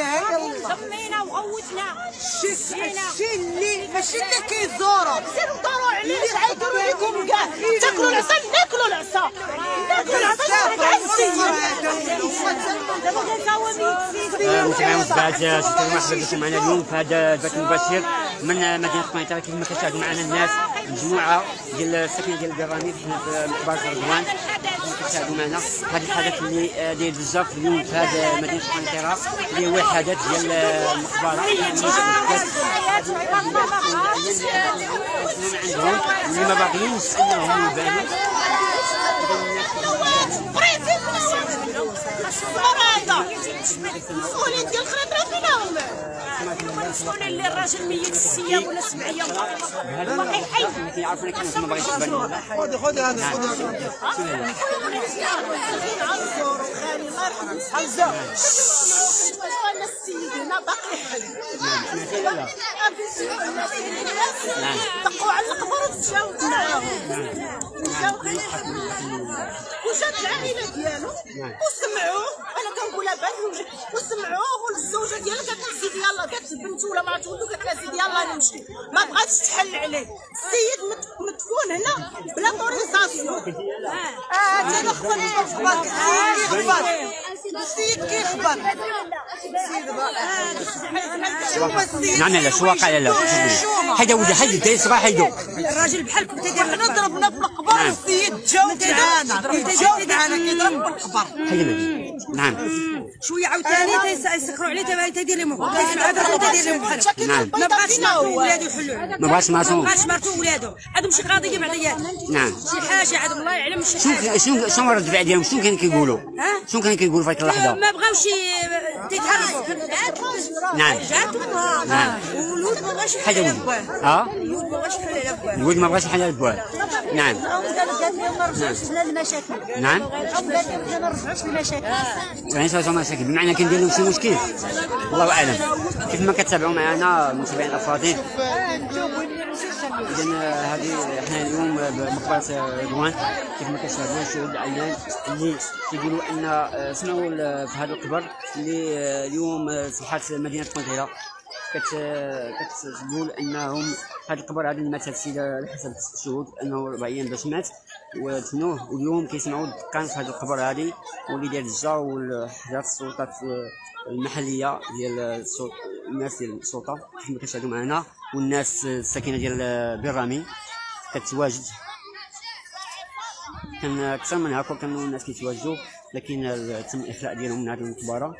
سمينا وغوتنا الشيء اللي ماشي اللي كيزوروا سيروا داروا عليه غيديروا لكم كاع تاكلوا العصا؟ ناكلوا العصا. ناكلوا العصا. دابا كنساوى متابعينا ومتابعات شكرا مرحبا بكم. معنا اليوم في هذا البث المباشر من مدينة قنيطرة كيف ما كتشاهدوا معنا الناس مجموعة ديال الساكنه ديال البراميل حنا في مقبرة رضوان. كتشاهدوا معنا هذا الحدث اللي آه، داير بزاف اليوم في هذا مدينة قنيطره اللي هو الحدث ديال آه، المقبره عندهم اللي ما باغيينش انهم يبانوا المسؤولين ديال الخريطه فينا هما شكون اللي الراجل ميت ست أيام ولا سبع أيام باقي حي كيعرفوا كيف ما باغيش يبانوا خذي خذي هذا خذي هذا. حمزه هنا باقي حي دقوا على القبر وتجاوب معاهم وجات العائلة ديالو وسمعوه. أنا كنقولها بان وسمعوه والزوجه ديالها قالت لها سيدي يلاه قالت البنت ولا مرات ولدو قالت لها سيدي يلاه نمشي. ما بغاتش تحل عليه. السيد مدفون هنا بلا اوتوريزاسيون آه هذا خبر كيخبر السيد كيخبر نعم لا شو واقع لا حيدا ولدي حيدا داير صباح حيدو الراجل بحال كنت داير حنا ضربنا في القبر والسيد تجاوب معانا تجاوب معانا كيضرب في القبر حيدا نعم. شوية عاوتاني تيسكروا عليه تبع تيدير لهم. تيدير لهم. بحال نعم. ما بغاش مرتو ولادو يحلوا ما بغاش ما معصوم. بغاش مرتو ولادو. عندهم شي قضيه بعضيات نعم. شي حاجة عندهم الله يعلم شي حاجة. شنو شنو رد الفعل ديالهم شنو كانوا كيقولوا؟ ها؟ شنو كانوا كيقولوا في هذيك اللحظه ما بغاوش تيتهربوا نعم. جاتهم نعم. والولد ما بغاش حاجة يحل على بواه آه الولد ما بغاش يحل على بواه الولد ما بغاش يحل نعم. ما بلا المشاكل نعم. قال لي ما نرجعوش بالمشاكل يعني سوا مشاكل. بمعنى كندير لهم شي مشكل. الله أعلم. كيف ما كتابعوا معنا المتابعين الافاضل اذا هذه إحنا اليوم بمقبره رضوان كيف ما كتشاهدوا شهود العيان اللي كيقولوا أن ال- في هذا القبر اللي اليوم صحات مدينة قنيطره كت كتقول أنهم هذا القبر هذا اللي مات السيد على حسب الشهود أنه ربع أيام باش مات. ودفنوه واليوم كيسمعوا الدقان في هذا القبر هذه واللي داير الضجه والحاجات السلطات المحلية ديال السلط- الناس ديال السلطه كيف ما كتشاهدوا معنا. والناس الساكنة ديال بالرامي كتواجد كان أكثر من هكا كانوا الناس كيتواجدوا لكن تم الاخلاء ديالهم من هذه المقبرة.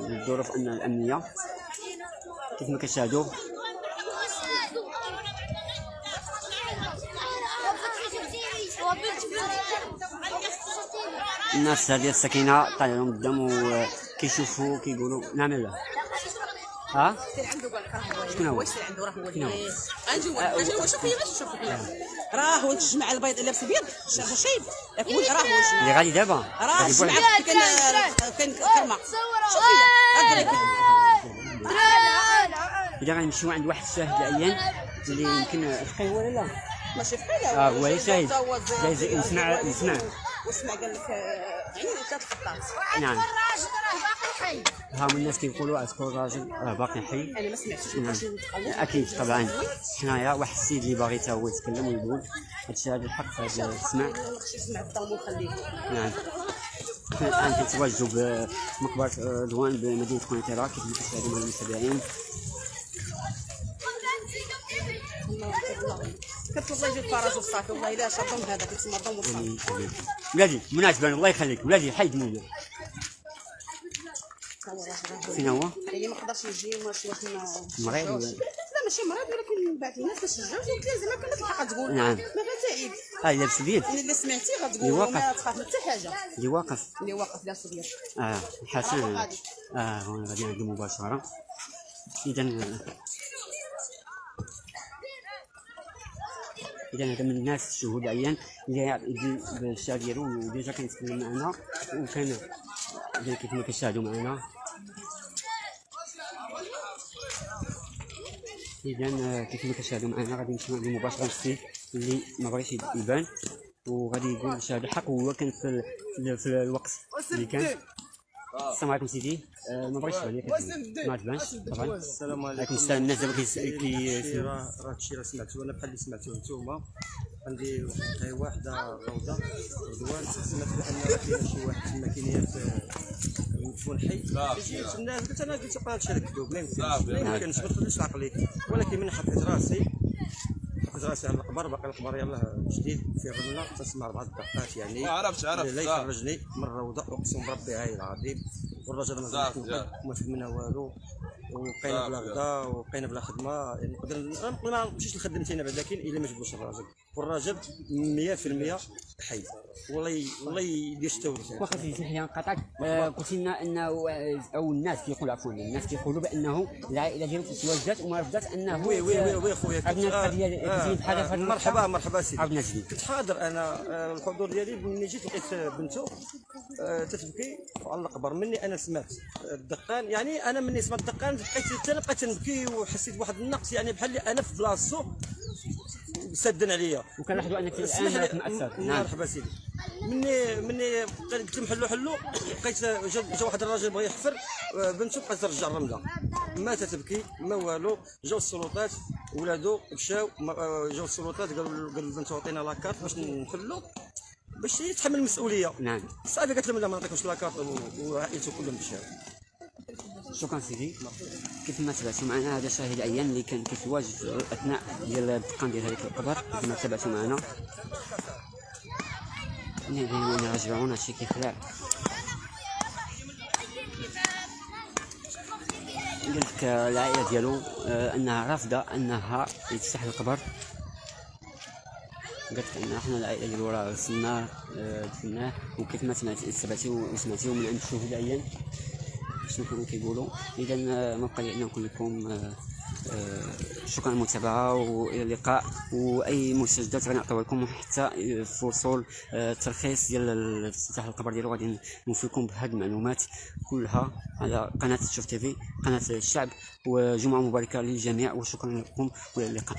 الظروف أن الأمنية كيف ما كتشاهدوا. الناس هذه السكينه طالع لهم قدام وكيشوفوا كيقولوا نعم لا. ها؟ شكون هو؟ عنده راه هو؟ هو أجي أجي هو شوف هي باش راه هو الجماعه البيض اللي لابس ابيض شاف شيب هو راه هو الجماعه اللي غادي دابا. راه. الجماعه كان كان كلمة. شوف هي إذا غنمشيو عند واحد الشاهد العيان اللي يمكن هو ولا لا. ماشي بحال آه هو شاهد. جايز يسمع يسمع. وسمع قال لك جات الخطاط نعم. ها هما الناس كيقولوا عسكر الراجل راه باقي حي. أنا ما سمعتش. أكيد طبعا. حنايا واحد السيد اللي باغي تا هو يتكلم ويقول هادشي هذا الحق في هذا السمع نعم. الان كنتواجدوا بمقبرة رضوان بمدينة قنيطرة كيف ما كتشاهدوا مع المتابعين. والله يجيب فرج وصافي والله إلا شرطهم هذا كتسمى وصافي. ولادي مناسبة الله يخليك. ولادي حيد مني فين هو؟ هي ما قدرش يجي مريض ولا- لا ماشي مريض ولكن بعد الناس تشجعوا قلت لها زعما كانت الحق تقول. نعم. ما غتعيب آه لابس اللي سمعتي غتقول. واقف. ما تخاف من حتى حاجة. اللي واقف. اللي واقف لا صبير آه حسن آه هون غادي عندي مباشرة. اذا اذا هذا من الناس الشهود عيان اللي بالشهر ديالو وديجا كيتكلم معنا وكان كيف ما كتشاهدوا معنا. اذا كيف ما كتشاهدوا معنا غادي نمشيو عند مباشرة للسيد اللي ما بغاش يبان وغادي يقول شهادة حق وهو كان في, في, ال- في الوقت اللي كان. السلام عليكم سيدي. آه، ما بغيتش تبان ما تبانش طبعا. السلام عليكم. السلام الناس دابا كي كي كي راه هادشي راه سمعتو أنا بحال اللي سمعتوه نتوما. عندي قهوه وحده روضه رضوان سمعت بأن راه كاين شي واحد تما كاين مدفون حي جيت الناس قلت أنا قلت بقى هادشي كذوب ما يمكنش. ما يمكنش ما تخليش عقلي. ولكن من حطيت راسي حطيت راسي على القبر باقي القبر يلاه جديد في الرمله تسمع أربع دقات يعني. عرفت عرفت لا يخرجني من الروضه أقسم بربي هاي العظيم. والراجل ما صافي، زال صافي. ما فهمنا والو. وبقينا بلا. غدا وبقينا بلا خدمة. يعني نقدر ما نمشيش لخدمتي أنا بعد لكن إلا ما جبوش الراجل والراجل 100% حي. والله والله يدير التوريث واخا سيدي لي نقاطعك آه، قلت لنا إنه آه، أو الناس كيقولوا عفوا الناس كيقولوا بأنه العائله ديالك توجدت وما رفضت أنه وي وي وي وي خويا عندنا كنت- آه، القضية هذا مرحبا مرحبا سيدي. جديد كنت حاضر أنا الحضور ديالي ملي جيت لقيت بنته تتبكي على القبر مني أنا سمعت الدقان يعني أنا مني سمعت الدقان بقيت حتى أنا بقيت نبكي وحسيت بواحد النقص يعني بحال أنا في بلاصتو سدن عليا. وكنلاحظوا أنك الآن راك مأثر نعم. مرحبا سيدي. مني مني قلت لهم حلو حلو. لقيت جا واحد الراجل بغى يحفر آه، بنته بقات ترجع الرمله ما تتبكي ما والو. جاو السلطات ولادو مشاو آه، جاو السلطات قالوا قالوا البنت عطينا لاكارت باش نحلو باش يتحمل المسؤولية. نعم. صافي قالت لهم لا ما نعطيكمش لاكارت وعائلته كلهم مشاو شكرا سيدي. كيف ما تابعتوا معنا هذا شاهد عيان اللي كان كيتواجد اثناء ديال الدقان ديال هذيك القبر. كيف ما تابعتوا معنا نبي نرجعون هادشي كيخلع قال لك العائلة ديالو آه، أنها رافضة أنها يتفتح القبر. قالت لك إن إحنا ديالو راه وصلنا آه، دفناه وكيف ما سمعتي سمعتيو وسمعتيو من عند الشهود العيان شنو كانوا كيقولوا؟ اذا آه، ما بقى لي نقول لكم آه، شكرا للمتابعة وإلى اللقاء. وأي مستجدات غنعطيو لكم حتى آه، الترخيص ديال افتتاح القبر ديالو غادي نوفيكم بهاد المعلومات كلها على قناة شوف تيفي قناة الشعب. وجمعة مباركة للجميع وشكرا لكم وإلى اللقاء.